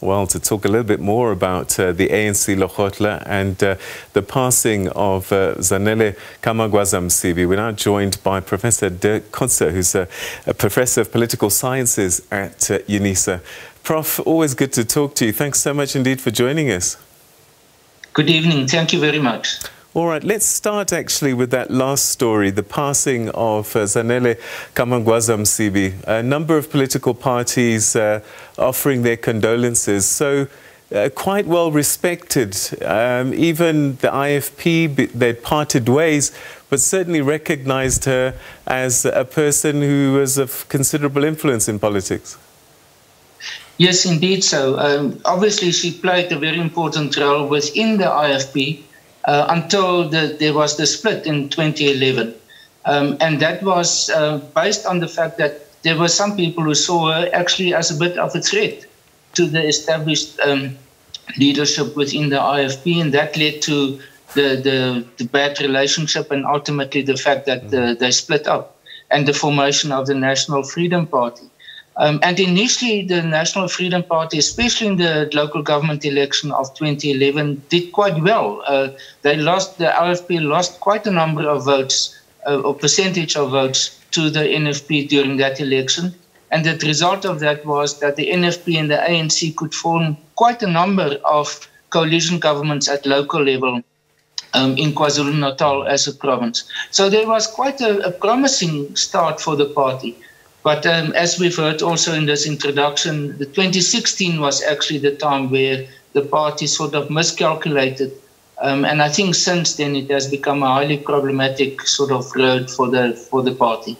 well, to talk a little bit more about uh, the ANC Lekgotla and uh, the passing of uh, Zanele KaMagwaza-Msibi. We're now joined by Professor Dirk Kotze, who's a, a, professor of political sciences at uh, UNISA. Prof, always good to talk to you. Thanks so much indeed for joining us. Good evening. Thank you very much. All right, let's start actually with that last story, the passing of uh, Zanele KaMagwaza-Msibi. A number of political parties uh, offering their condolences. So, uh, quite well respected. Um, even the IFP, they parted ways, but certainly recognized her as a person who was of considerable influence in politics. Yes, indeed so. Um, obviously, she played a very important role within the IFP uh, until the, there was the split in 2011. Um, and that was uh, based on the fact that there were some people who saw her actually as a bit of a threat to the established um, leadership within the IFP, and that led to the, the, the bad relationship and ultimately the fact that uh, they split up and the formation of the National Freedom Party. Um, and initially, the National Freedom Party, especially in the local government election of 2011, did quite well. Uh, they lost, the LFP lost quite a number of votes, uh, or percentage of votes, to the NFP during that election. And the result of that was that the NFP and the ANC could form quite a number of coalition governments at local level um, in KwaZulu Natal as a province. So there was quite a, a promising start for the party. But um, as we've heard also in this introduction, the 2016 was actually the time where the party sort of miscalculated. Um, and I think since then it has become a highly problematic sort of road for the for the party.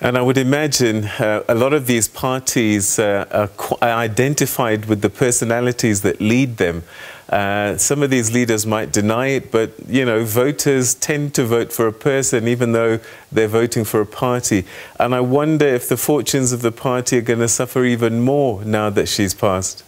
And I would imagine uh, a lot of these parties uh, are, are, identified with the personalities that lead them. Uh, some of these leaders might deny it, but you know, voters tend to vote for a person even though they're voting for a party. And I wonder if the fortunes of the party are going to suffer even more now that she's passed.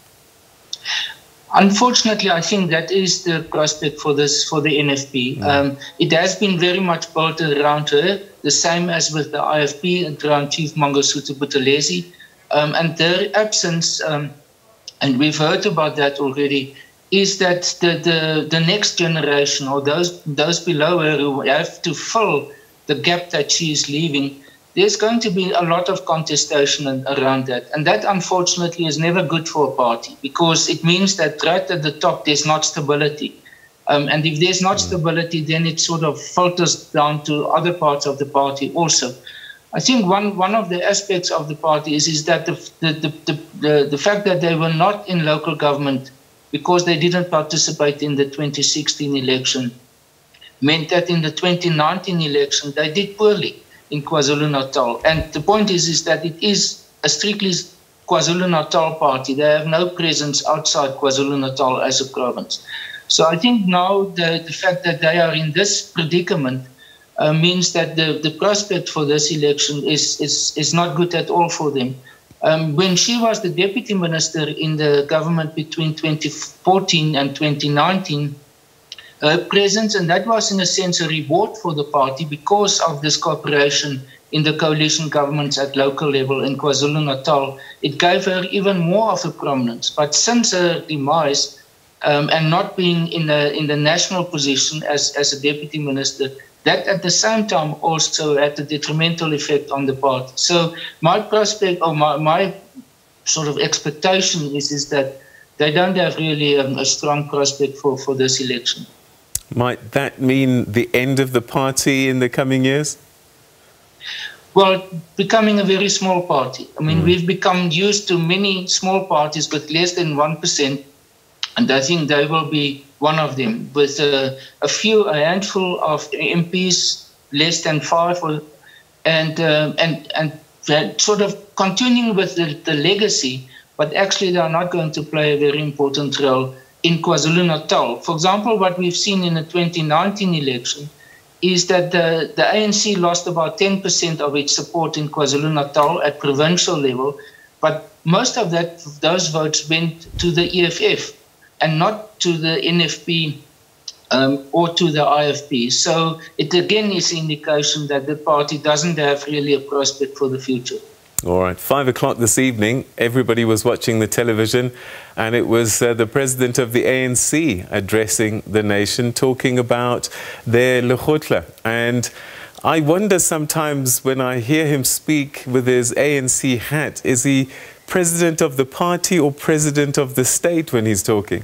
Unfortunately, I think that is the prospect for this for the NFP. Mm. Um, it has been very much built around her, the same as with the IFP and around Chief Mangosuthu Buthelezi. Um, and their absence, um, and we've heard about that already, is that the, the, the next generation or those those below her who have to fill the gap that she is leaving there's going to be a lot of contestation around that. And that, unfortunately, is never good for a party because it means that right at the top, there's not stability. Um, and if there's not mm. stability, then it sort of filters down to other parts of the party also. I think one, one of the aspects of the party is, is that the, the, the, the, the fact that they were not in local government because they didn't participate in the 2016 election meant that in the 2019 election they did poorly in KwaZulu-Natal. And the point is, is that it is a strictly KwaZulu-Natal party. They have no presence outside KwaZulu-Natal as a province. So I think now the, the fact that they are in this predicament uh, means that the, the prospect for this election is, is, is not good at all for them. Um, when she was the deputy minister in the government between 2014 and 2019, uh, presence, and that was in a sense a reward for the party because of this cooperation in the coalition governments at local level in KwaZulu Natal. It gave her even more of a prominence. But since her demise um, and not being in the in the national position as as a deputy minister, that at the same time also had a detrimental effect on the party. So my prospect or my, my sort of expectation is is that they don't have really um, a strong prospect for, for this election. Might that mean the end of the party in the coming years? Well, becoming a very small party. I mean, mm. we've become used to many small parties with less than 1%, and I think they will be one of them, with a, a few, a handful of MPs, less than five, or, and, uh, and, and sort of continuing with the, the legacy, but actually they are not going to play a very important role in KwaZulu Natal. For example, what we've seen in the 2019 election is that the, the ANC lost about 10% of its support in KwaZulu Natal at provincial level, but most of that those votes went to the EFF and not to the NFP um, or to the IFP. So it again is indication that the party doesn't have really a prospect for the future. All right, five o'clock this evening, everybody was watching the television, and it was uh, the president of the ANC addressing the nation, talking about their Lekgotla. And I wonder sometimes when I hear him speak with his ANC hat, is he president of the party or president of the state when he's talking?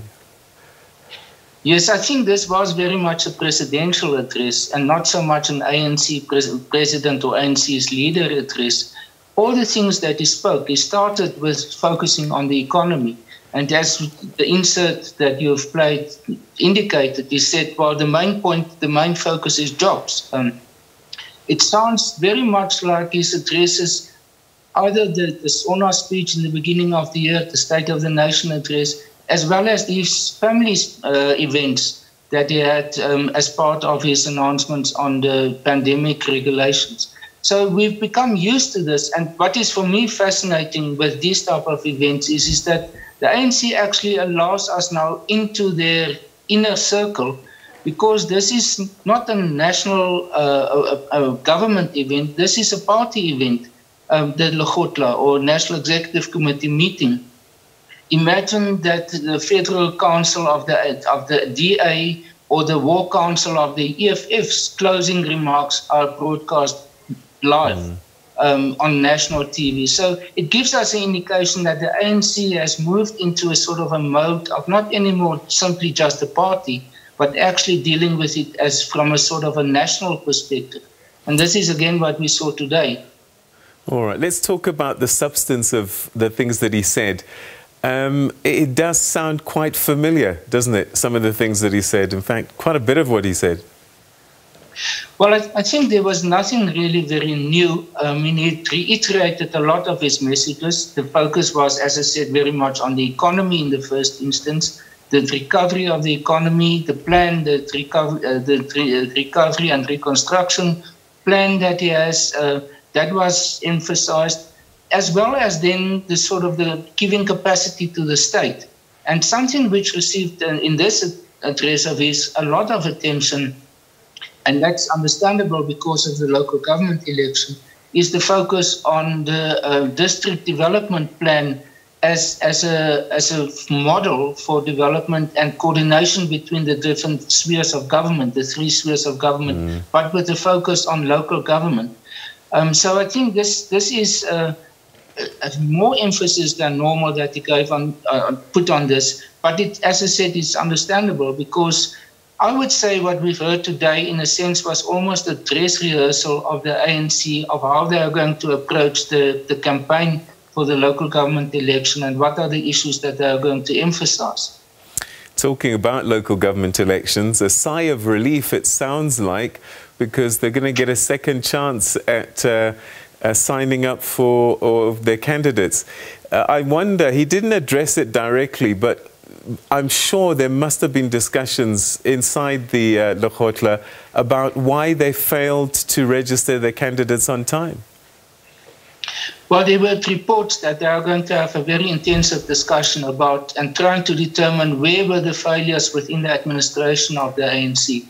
Yes, I think this was very much a presidential address and not so much an ANC pres- president or ANC's leader address all the things that he spoke, he started with focusing on the economy. And as the insert that you have played indicated, he said, well, the main point, the main focus is jobs. Um, it sounds very much like his addresses either the, the SONA speech in the beginning of the year, the State of the Nation address, as well as these family uh, events that he had um, as part of his announcements on the pandemic regulations. So we've become used to this. And what is for me fascinating with these type of events is, is that the ANC actually allows us now into their inner circle because this is not a national uh, a, a government event. This is a party event, um, the Lekgotla or National Executive Committee meeting. Imagine that the Federal Council of the of the DA or the War Council of the EFF's closing remarks are broadcast live mm. um, on national TV. So it gives us an indication that the ANC has moved into a sort of a mode of not anymore simply just a party, but actually dealing with it as from a sort of a national perspective. And this is again what we saw today. All right, let's talk about the substance of the things that he said. Um, it does sound quite familiar, doesn't it? Some of the things that he said. In fact, quite a bit of what he said. Well, I, I, think there was nothing really very new. I mean, he reiterated a lot of his messages. The focus was, as I said, very much on the economy in the first instance, the recovery of the economy, the plan, the, recover, uh, the uh, recovery and reconstruction plan that he has, uh, that was emphasized, as well as then the sort of the giving capacity to the state. And something which received uh, in this address of his a lot of attention and that's understandable because of the local government election, is the focus on the uh, district development plan as, as, a, as a model for development and coordination between the different spheres of government, the three spheres of government, mm. but with a focus on local government. Um, so I think this, this is uh, more emphasis than normal that he gave on, uh, put on this. But it, as I said, it's understandable because I would say what we've heard today, in a sense, was almost a dress rehearsal of the ANC of how they are going to approach the, the campaign for the local government election and what are the issues that they are going to emphasize. Talking about local government elections, a sigh of relief it sounds like because they're going to get a second chance at uh, uh, signing up for their candidates. Uh, I wonder, he didn't address it directly, but I'm sure there must have been discussions inside the uh, about why they failed to register their candidates on time. Well, there were reports that they are going to have a very intensive discussion about and trying to determine where were the failures within the administration of the ANC.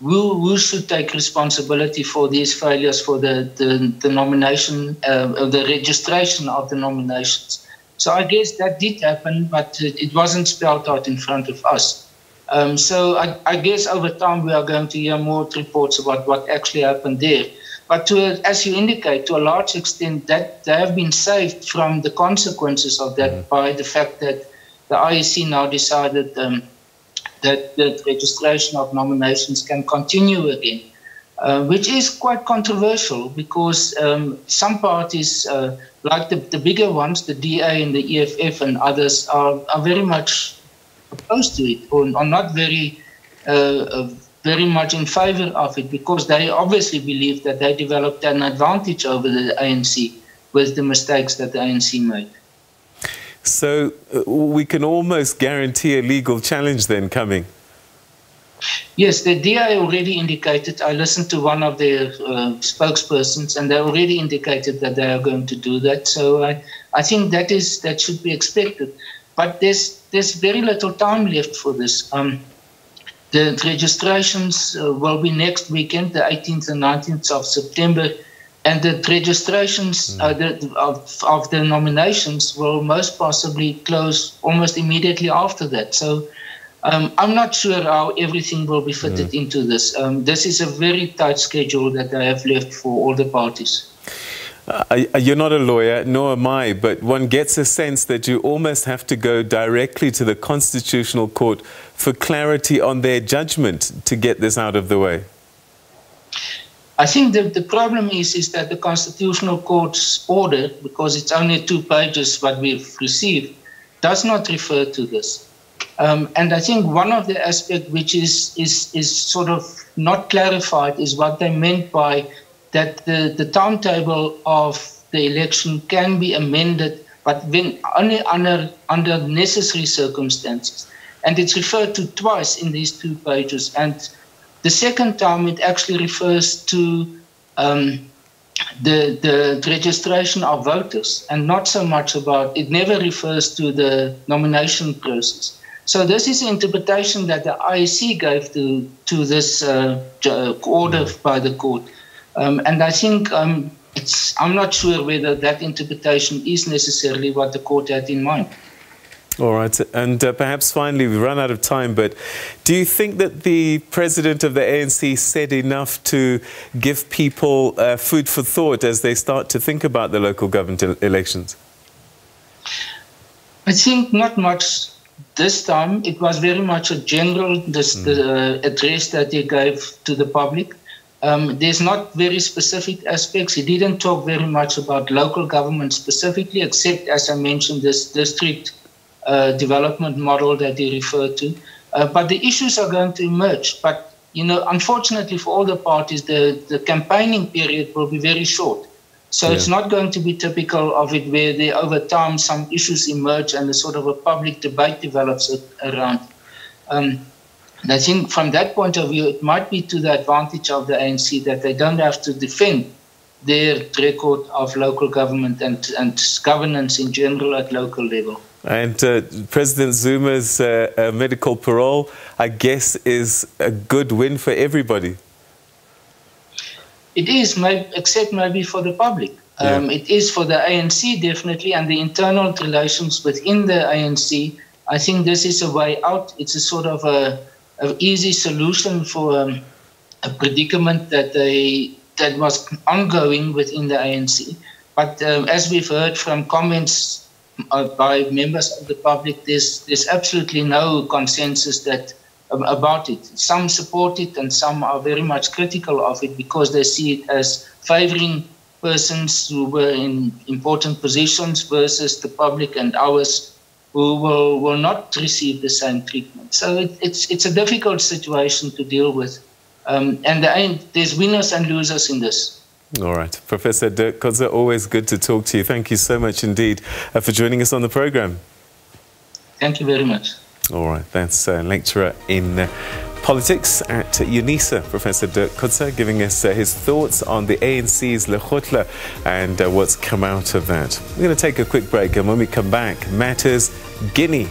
Who, who should take responsibility for these failures for the, the, the nomination, uh, the registration of the nominations? So I guess that did happen, but it wasn't spelled out in front of us. Um, so I, I, guess over time we are going to hear more reports about what actually happened there. But to, as you indicate, to a large extent, that they have been saved from the consequences of that mm. by the fact that the IEC now decided um, that the registration of nominations can continue again. Uh, which is quite controversial because um, some parties, uh, like the, the bigger ones, the DA and the EFF and others, are, are very much opposed to it or are not very, uh, uh very much in favor of it because they obviously believe that they developed an advantage over the ANC with the mistakes that the ANC made. So uh, we can almost guarantee a legal challenge then coming. Yes, the DA already indicated. I listened to one of their uh, spokespersons, and they already indicated that they are going to do that. So I, I think that is that should be expected. But there's there's very little time left for this. Um, the registrations uh, will be next weekend, the 18th and 19th of September. and the registrations mm. uh, the, of, of the nominations will most possibly close almost immediately after that. So um, I'm not sure how everything will be fitted mm. into this. Um, this is a very tight schedule that I have left for all the parties. Uh, you're not a lawyer, nor am I, but one gets a sense that you almost have to go directly to the Constitutional Court for clarity on their judgment to get this out of the way. I think the, the problem is, is that the Constitutional Court's order, because it's only two pages what we've received, does not refer to this. Um, and I think one of the aspects which is, is, is sort of not clarified is what they meant by that the, the timetable of the election can be amended, but when only under, under necessary circumstances. And it's referred to twice in these two pages. And the second time, it actually refers to um, the, the registration of voters and not so much about, it never refers to the nomination process. So this is the interpretation that the IEC gave to, to this uh, order by the court. Um, and I think um, it's, I'm not sure whether that interpretation is necessarily what the court had in mind. All right. And uh, perhaps finally, we've run out of time, but do you think that the president of the ANC said enough to give people uh, food for thought as they start to think about the local government elections? I think not much this time. It was very much a general this, mm. uh, address that he gave to the public. Um, there's not very specific aspects. He didn't talk very much about local government specifically, except, as I mentioned, this district uh, development model that he referred to. Uh, but the issues are going to emerge. But, you know, unfortunately for all the parties, the, the campaigning period will be very short. So yeah. it's not going to be typical of it where there, over time some issues emerge and a sort of a public debate develops around. Um, and I think from that point of view, it might be to the advantage of the ANC that they don't have to defend their record of local government and, and governance in general at local level. And uh, President Zuma's uh, uh, medical parole, I guess, is a good win for everybody. It is, except maybe for the public. Um. It is for the ANC, definitely, and the internal relations within the ANC. I think this is a way out. It's a sort of a an easy solution for um, a predicament that they that was ongoing within the ANC. But um, as we've heard from comments uh, by members of the public, there's there's absolutely no consensus that um, about it. Some support it, and some are very much critical of it because they see it as favouring persons who were in important positions versus the public and ours who will, will not receive the same treatment. So it, it's, it's a difficult situation to deal with. Um, and the, there's winners and losers in this. All right. Professor Dirk Kotze, always good to talk to you. Thank you so much indeed uh, for joining us on the program. Thank you very much. All right. That's a uh, lecturer in uh, politics at UNISA, Professor Dirk Kotze, giving us uh, his thoughts on the ANC's Lekgotla and uh, what's come out of that. We're going to take a quick break, and when we come back, matters Guinea